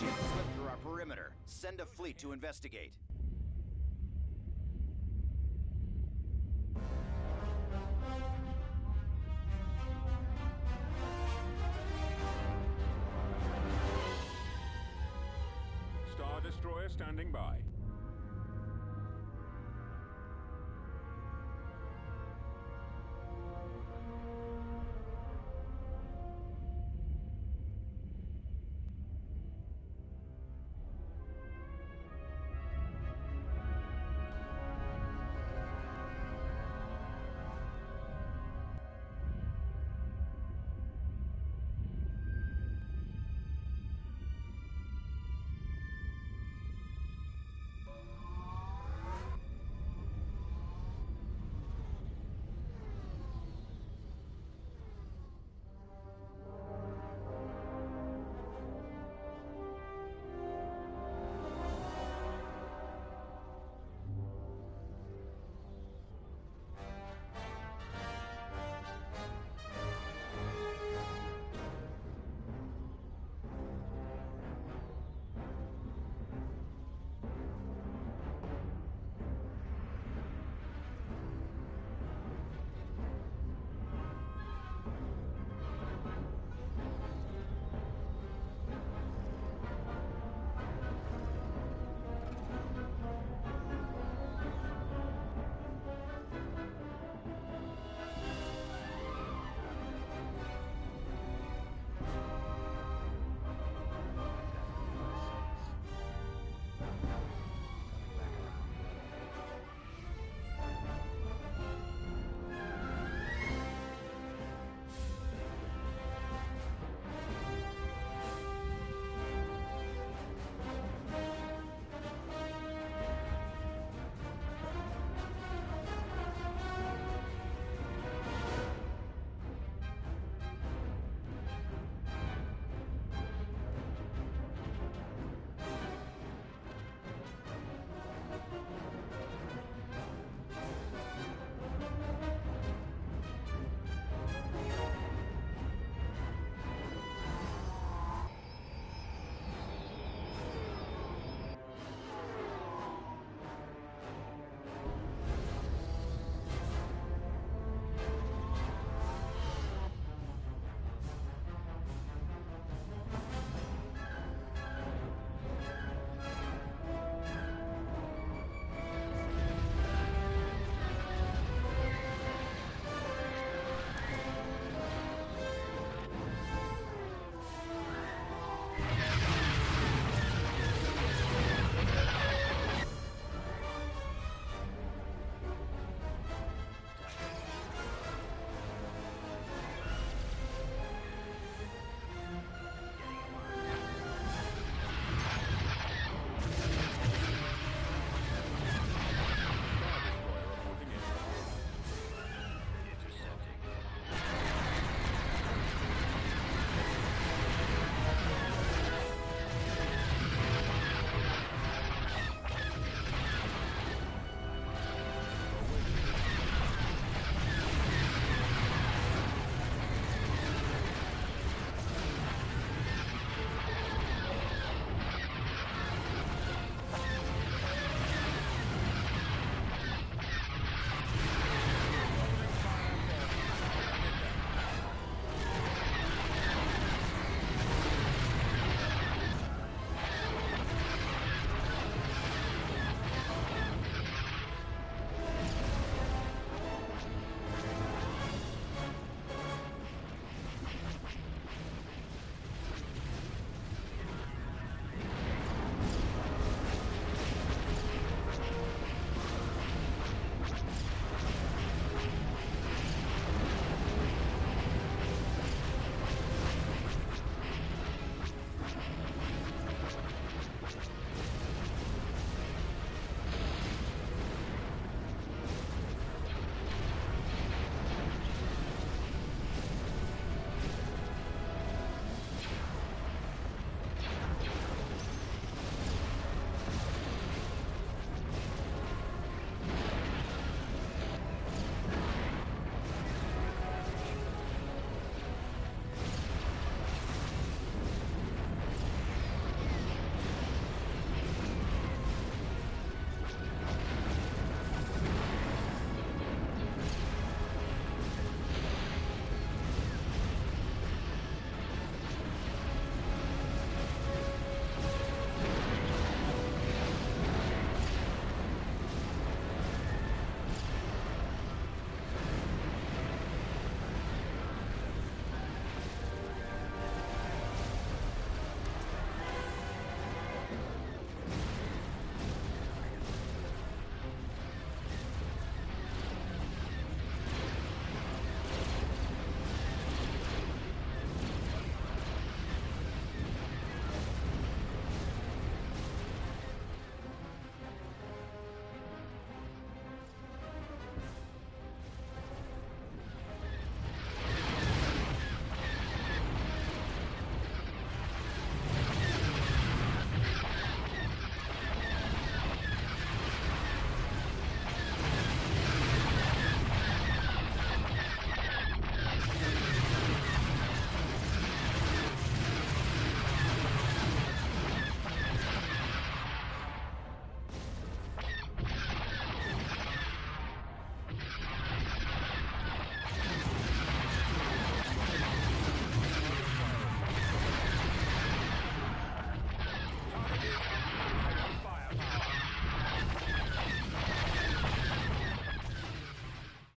Slipped through our perimeter. Send a fleet to investigate. Star Destroyer standing by.